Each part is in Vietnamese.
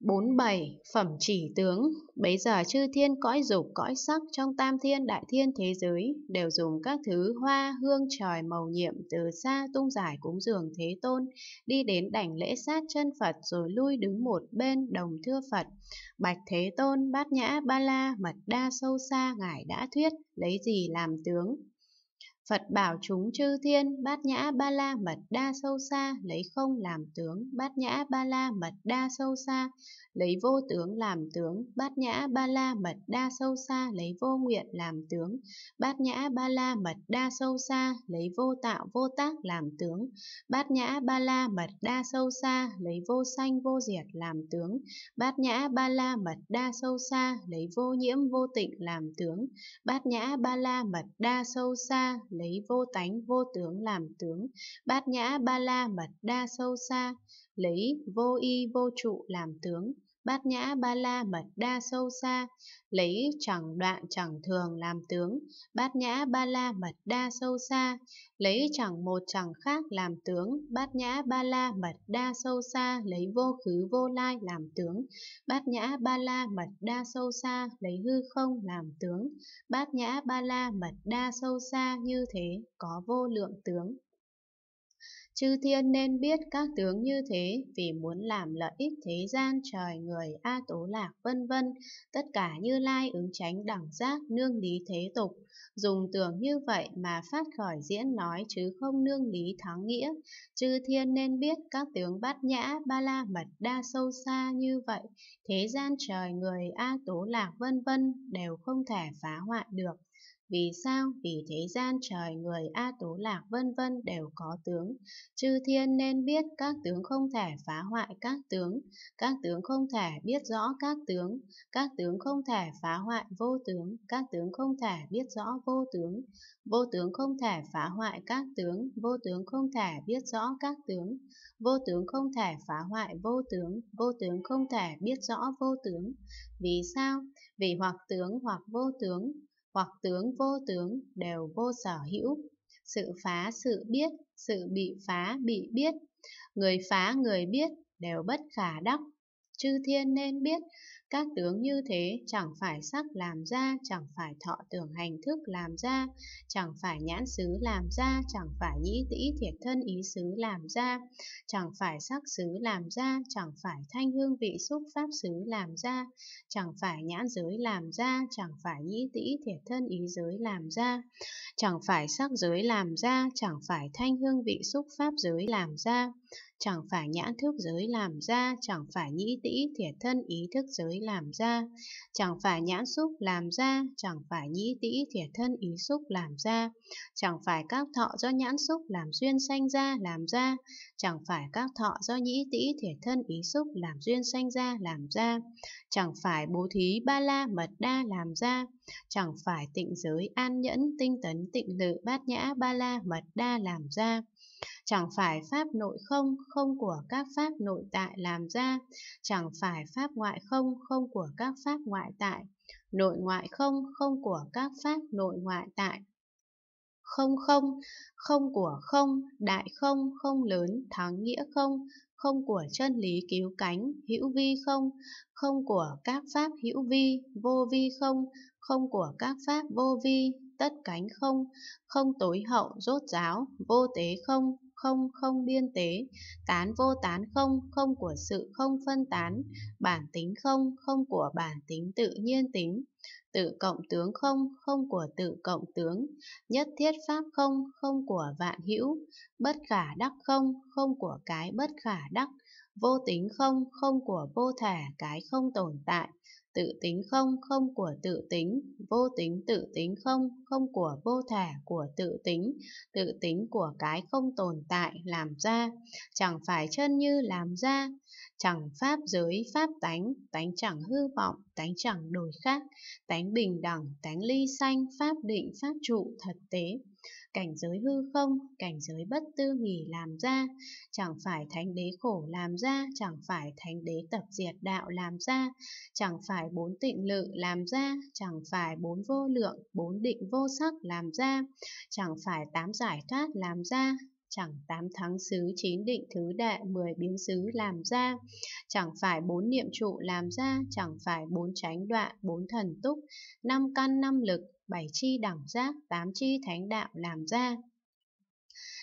47. Phẩm chỉ tướng Bấy giờ chư thiên cõi dục, cõi sắc trong tam thiên, đại thiên thế giới đều dùng các thứ hoa, hương, trời, màu nhiệm từ xa tung giải cúng dường thế tôn, đi đến đảnh lễ sát chân Phật rồi lui đứng một bên đồng thưa Phật bạch thế tôn, bát nhã, ba la, mật đa, sâu xa, ngài đã thuyết, lấy gì làm tướng Phật bảo chúng chư thiên, bát nhã ba la mật đa sâu xa, lấy không làm tướng, bát nhã ba la mật đa sâu xa, lấy vô tướng làm tướng, bát nhã ba la mật đa sâu xa, lấy vô nguyện làm tướng, bát nhã ba la mật đa sâu xa, lấy vô tạo vô tác làm tướng, bát nhã ba la mật đa sâu xa, lấy vô sanh vô diệt làm tướng, bát nhã ba la mật đa sâu xa, lấy vô nhiễm vô tịnh làm tướng, bát nhã ba la mật đa sâu xa, lấy vô tánh vô tướng làm tướng, bát nhã ba la mật đa sâu xa, lấy vô y vô trụ làm tướng, bát nhã ba la mật đa sâu xa, lấy chẳng đoạn chẳng thường làm tướng, bát nhã ba la mật đa sâu xa, lấy chẳng một chẳng khác làm tướng, bát nhã ba la mật đa sâu xa, lấy vô khứ vô lai làm tướng, bát nhã ba la mật đa sâu xa, lấy hư không làm tướng, bát nhã ba la mật đa sâu xa như thế, có vô lượng tướng. Chư thiên nên biết các tướng như thế vì muốn làm lợi ích thế gian trời người A Tố Lạc vân vân, tất cả như lai ứng tránh đẳng giác nương lý thế tục. Dùng tưởng như vậy mà phát khỏi diễn nói chứ không nương lý thắng nghĩa. Chư thiên nên biết các tướng bát nhã ba la mật đa sâu xa như vậy, thế gian trời người A Tố Lạc vân vân đều không thể phá hoại được. Vì sao? Vì thế gian trời, người, A Tố Lạc, vân vân đều có tướng. Chư thiên nên biết các tướng không thể phá hoại các tướng. Các tướng không thể biết rõ các tướng. Các tướng không thể phá hoại vô tướng. Các tướng không thể biết rõ vô tướng. Vô tướng không thể phá hoại các tướng. Vô tướng không thể biết rõ các tướng. Vô tướng không thể phá hoại vô tướng. Vô tướng không thể biết rõ vô tướng. Vì sao? Vì hoặc tướng hoặc vô tướng hoặc tướng vô tướng đều vô sở hữu. Sự phá sự biết, sự bị phá bị biết, người phá người biết đều bất khả đắc. Chư thiên nên biết các tướng như thế chẳng phải sắc làm ra, chẳng phải thọ tưởng hành thức làm ra, chẳng phải nhãn xứ làm ra, chẳng phải nhĩ tĩ thiệt thân ý xứ làm ra, chẳng phải sắc xứ làm ra, chẳng phải thanh hương vị xúc pháp xứ làm ra, chẳng phải nhãn giới làm ra, chẳng phải nhĩ tĩ thiệt thân ý giới làm ra, chẳng phải sắc giới làm ra, chẳng phải thanh hương vị xúc pháp giới làm ra, chẳng phải nhãn thức giới làm ra, chẳng phải nhĩ tĩ thiệt thân ý thức giới làm ra, chẳng phải nhãn xúc làm ra, chẳng phải nhĩ tĩ thiệt thân ý xúc làm ra, chẳng phải các thọ do nhãn xúc làm duyên sanh ra làm ra, chẳng phải các thọ do nhĩ tĩ thiệt thân ý xúc làm duyên sanh ra làm ra, chẳng phải bố thí ba la mật đa làm ra, chẳng phải tịnh giới an nhẫn tinh tấn tịnh lự bát nhã ba la mật đa làm ra chẳng phải pháp nội không, không của các pháp nội tại làm ra, chẳng phải pháp ngoại không, không của các pháp ngoại tại, nội ngoại không, không của các pháp nội ngoại tại. Không không, không của không, đại không, không lớn, thắng nghĩa không, không của chân lý cứu cánh, hữu vi không, không của các pháp hữu vi, vô vi không, không của các pháp vô vi, tất cánh không, không tối hậu, rốt giáo, vô tế không, không không biên tế, tán vô tán không, không của sự không phân tán, bản tính không, không của bản tính tự nhiên tính, tự cộng tướng không, không của tự cộng tướng, nhất thiết pháp không, không của vạn hữu, bất khả đắc không, không của cái bất khả đắc, vô tính không, không của vô thể, cái không tồn tại, tự tính không, không của tự tính, vô tính tự tính không, không của vô thể của tự tính, tự tính của cái không tồn tại làm ra, chẳng phải chân như làm ra, chẳng pháp giới pháp tánh, tánh chẳng hư vọng, tánh chẳng đổi khác, tánh bình đẳng, tánh ly sanh, pháp định, pháp trụ, thật tế cảnh giới hư không, cảnh giới bất tư nghỉ làm ra, chẳng phải thánh đế khổ làm ra, chẳng phải thánh đế tập diệt đạo làm ra, chẳng phải bốn tịnh lự làm ra, chẳng phải bốn vô lượng, bốn định vô sắc làm ra, chẳng phải tám giải thoát làm ra, chẳng tám thắng xứ chín định thứ đệ mười biến xứ làm ra, chẳng phải bốn niệm trụ làm ra, chẳng phải bốn chánh đoạn, bốn thần túc, năm căn năm lực, bảy chi đẳng giác, tám chi thánh đạo làm ra.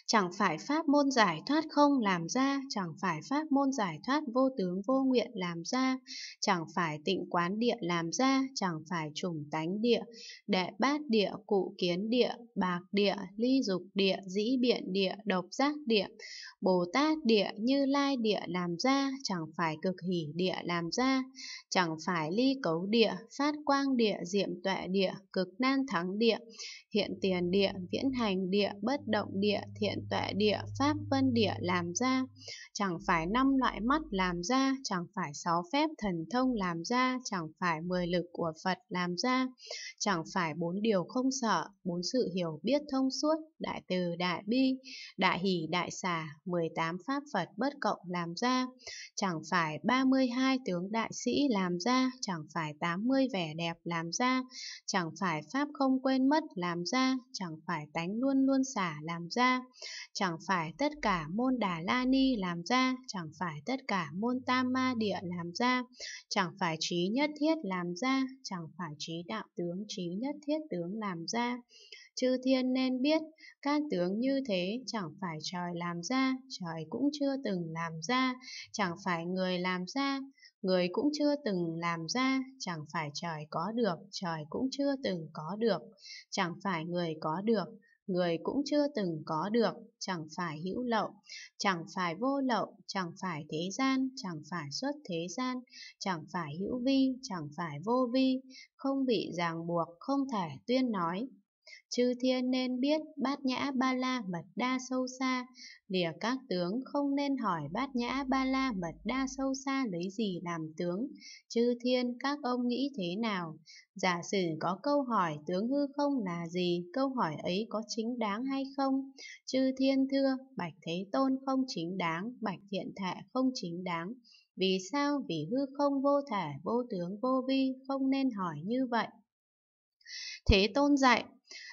Chẳng phải pháp môn giải thoát không làm ra, chẳng phải pháp môn giải thoát vô tướng vô nguyện làm ra, chẳng phải tịnh quán địa làm ra, chẳng phải trùng tánh địa, đệ bát địa, cụ kiến địa, bạc địa, ly dục địa, dĩ biện địa, độc giác địa, Bồ Tát địa, Như Lai địa làm ra, chẳng phải cực hỷ địa làm ra, chẳng phải ly cấu địa, phát quang địa, diệm tuệ địa, cực nan thắng địa, hiện tiền địa, viễn hành địa, bất động địa, thiện tuệ địa, pháp vân địa làm ra, chẳng phải năm loại mắt làm ra, chẳng phải sáu phép thần thông làm ra, chẳng phải mười lực của Phật làm ra, chẳng phải bốn điều không sợ, bốn sự hiểu biết thông suốt, đại từ, đại bi, đại hỷ, đại xả, 18 pháp Phật bất cộng làm ra, chẳng phải 32 tướng đại sĩ làm ra, chẳng phải 80 vẻ đẹp làm ra, chẳng phải pháp không quên mất làm ra, chẳng phải tánh luôn luôn xả làm ra, chẳng phải tất cả môn Đà La Ni làm ra, chẳng phải tất cả môn Tam Ma Địa làm ra, chẳng phải trí nhất thiết làm ra, chẳng phải trí đạo tướng trí nhất thiết tướng làm ra. Chư thiên nên biết, các tướng như thế chẳng phải trời làm ra, trời cũng chưa từng làm ra, chẳng phải người làm ra, người cũng chưa từng làm ra, chẳng phải trời có được, trời cũng chưa từng có được, chẳng phải người có được, người cũng chưa từng có được, chẳng phải hữu lậu, chẳng phải vô lậu, chẳng phải thế gian, chẳng phải xuất thế gian, chẳng phải hữu vi, chẳng phải vô vi, không bị ràng buộc, không thể tuyên nói, Chư thiên nên biết bát nhã ba la mật đa sâu xa, lìa các tướng không nên hỏi bát nhã ba la mật đa sâu xa lấy gì làm tướng. Chư thiên các ông nghĩ thế nào? Giả sử có câu hỏi tướng hư không là gì, câu hỏi ấy có chính đáng hay không? Chư thiên thưa, bạch thế tôn không chính đáng, bạch thiện thệ không chính đáng. Vì sao? Vì hư không vô thể, vô tướng, vô vi, không nên hỏi như vậy. Thế tôn dạy,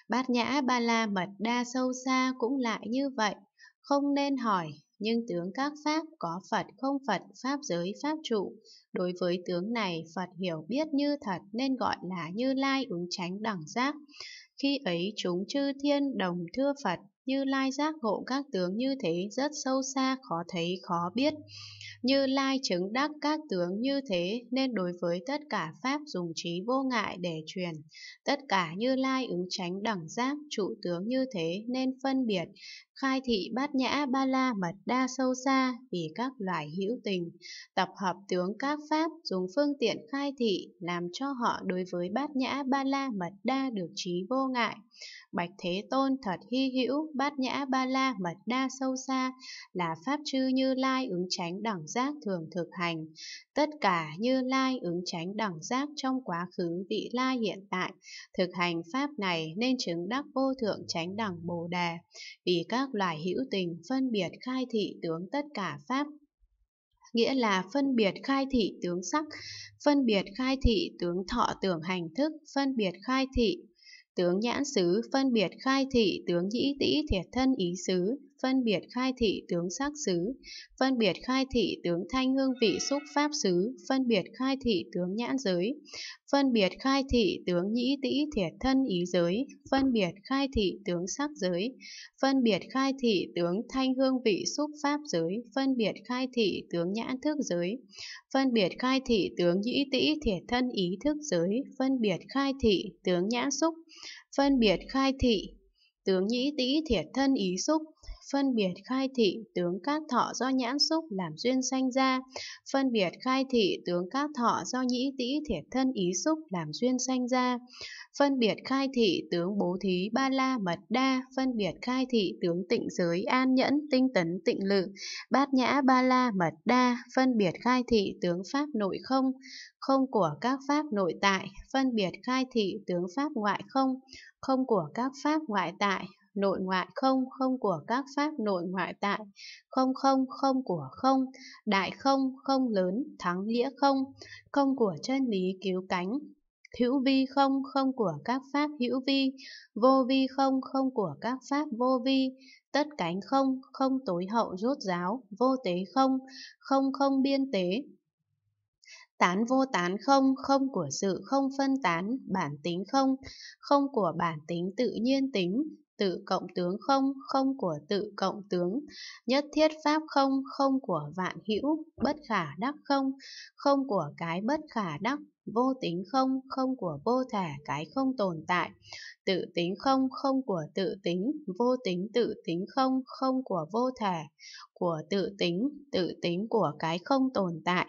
Bát nhã ba la mật đa sâu xa cũng lại như vậy, không nên hỏi, nhưng tướng các pháp có Phật không Phật pháp giới pháp trụ. Đối với tướng này, Phật hiểu biết như thật nên gọi là Như Lai ứng tránh đẳng giác. Khi ấy chúng chư thiên đồng thưa Phật, như Lai giác ngộ các tướng như thế rất sâu xa khó thấy khó biết. Như Lai chứng đắc các tướng như thế nên đối với tất cả Pháp dùng trí vô ngại để truyền. Tất cả Như Lai ứng tránh đẳng giác trụ tướng như thế nên phân biệt, khai thị bát nhã ba la mật đa sâu xa vì các loài hữu tình. Tập hợp tướng các Pháp dùng phương tiện khai thị làm cho họ đối với bát nhã ba la mật đa được trí vô ngại. Bạch Thế Tôn thật hy hữu, bát nhã ba la mật đa sâu xa, là Pháp chư như lai ứng tránh đẳng giác thường thực hành. Tất cả như lai ứng tránh đẳng giác trong quá khứ vị lai hiện tại, thực hành Pháp này nên chứng đắc vô thượng tránh đẳng bồ đề, vì các các loài hữu tình phân biệt khai thị tướng tất cả Pháp. Nghĩa là phân biệt khai thị tướng sắc, phân biệt khai thị tướng thọ tưởng hành thức, phân biệt khai thị Tướng nhãn xứ phân biệt khai thị tướng nhĩ tĩ thiệt thân ý xứ, phân biệt khai thị tướng sắc xứ, phân biệt khai thị tướng thanh hương vị xúc pháp xứ, phân biệt khai thị tướng nhãn giới, phân biệt khai thị tướng nhĩ tĩ thiệt thân ý giới, phân biệt khai thị tướng sắc giới, phân biệt khai thị tướng thanh hương vị xúc pháp giới, phân biệt khai thị tướng nhãn thức giới, phân biệt khai thị tướng nhĩ tĩ thiệt thân ý thức giới, phân biệt khai thị tướng nhãn xúc, phân biệt khai thị tướng nhĩ tĩ thiệt thân ý xúc, phân biệt khai thị tướng các thọ do nhãn xúc làm duyên sanh ra, phân biệt khai thị tướng các thọ do nhĩ tĩ thiệt thân ý xúc làm duyên sanh ra, phân biệt khai thị tướng bố thí ba la mật đa, phân biệt khai thị tướng tịnh giới an nhẫn tinh tấn tịnh lự, bát nhã ba la mật đa, phân biệt khai thị tướng pháp nội không, không của các pháp nội tại, phân biệt khai thị tướng pháp ngoại không, không của các pháp ngoại tại, nội ngoại không, không của các pháp nội ngoại tại, không không, không của không, đại không, không lớn, thắng nghĩa không, không của chân lý cứu cánh, hữu vi không, không của các pháp hữu vi, vô vi không, không của các pháp vô vi, tất cánh không, không tối hậu rốt giáo vô tế không, không không biên tế. Tán vô tán không, không của sự không phân tán, bản tính không, không của bản tính tự nhiên tính, tự cộng tướng không, không của tự cộng tướng, nhất thiết pháp không, không của vạn hữu, bất khả đắc không, không của cái bất khả đắc, vô tính không, không của vô thể, cái không tồn tại, tự tính không, không của tự tính, vô tính tự tính không, không của vô thể, của tự tính, tự tính của cái không tồn tại.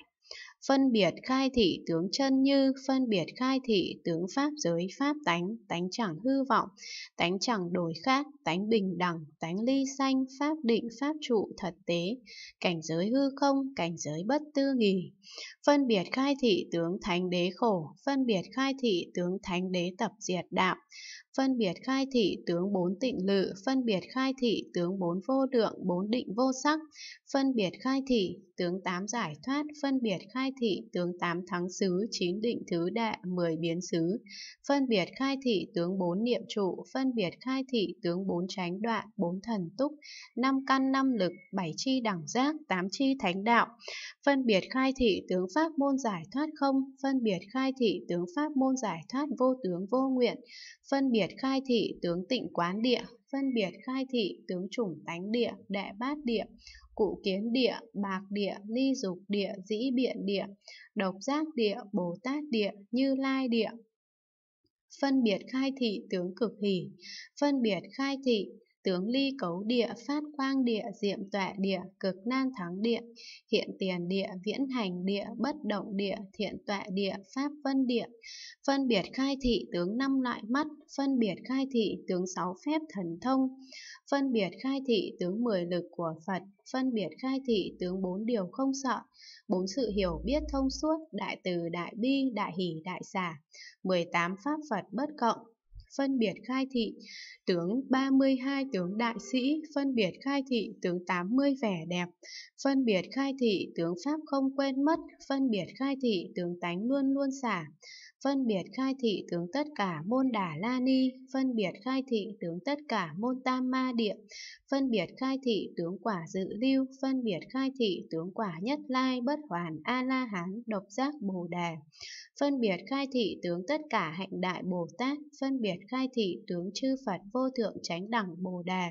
Phân biệt khai thị tướng chân như, phân biệt khai thị tướng pháp giới pháp tánh, tánh chẳng hư vọng, tánh chẳng đổi khác, tánh bình đẳng, tánh ly sanh, pháp định, pháp trụ thật tế, cảnh giới hư không, cảnh giới bất tư nghỉ. Phân biệt khai thị tướng thánh đế khổ, phân biệt khai thị tướng thánh đế tập diệt đạo, phân biệt khai thị tướng bốn tịnh lự, phân biệt khai thị tướng bốn vô lượng, bốn định vô sắc, phân biệt khai thị tướng tám giải thoát, phân biệt khai thị tướng tám thắng xứ, chín định thứ đệ, mười biến xứ, phân biệt khai thị tướng bốn niệm trụ, phân biệt khai thị tướng bốn tránh đoạn, bốn thần túc, năm căn năm lực, bảy chi đẳng giác, tám chi thánh đạo, phân biệt khai thị tướng pháp môn giải thoát không, phân biệt khai thị tướng pháp môn giải thoát vô tướng vô nguyện, phân biệt khai thị tướng tịnh quán địa, phân biệt khai thị tướng chủng tánh địa, đệ bát địa, cụ kiến địa, bạc địa, ly dục địa, dĩ biện địa, độc giác địa, bồ tát địa, như lai địa. Phân biệt khai thị tướng cực hỷ, phân biệt khai thị tướng ly cấu địa, phát quang địa, diệm tọa địa, cực nan thắng địa, hiện tiền địa, viễn hành địa, bất động địa, thiện tọa địa, pháp vân địa, phân biệt khai thị tướng năm loại mắt, phân biệt khai thị tướng sáu phép thần thông, phân biệt khai thị tướng mười lực của Phật, phân biệt khai thị tướng bốn điều không sợ, bốn sự hiểu biết thông suốt, đại từ, đại bi, đại hỷ, đại xả, 18 pháp Phật bất cộng, phân biệt khai thị. Tướng 32 tướng đại sĩ, phân biệt khai thị tướng 80 vẻ đẹp, phân biệt khai thị tướng pháp không quên mất, phân biệt khai thị tướng tánh luôn luôn xả, phân biệt khai thị tướng tất cả môn đà la ni, phân biệt khai thị tướng tất cả môn tam ma địa, phân biệt khai thị tướng quả dự lưu, phân biệt khai thị tướng quả nhất lai bất hoàn a la hán độc giác bồ đề, phân biệt khai thị tướng tất cả hạnh đại bồ tát, phân biệt khai thị tướng chư Phật vô thượng chánh đẳng bồ đề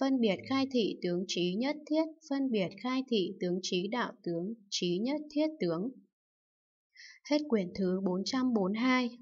phân biệt khai thị tướng trí nhất thiết, phân biệt khai thị tướng trí đạo tướng, trí nhất thiết tướng. Hết quyển thứ 442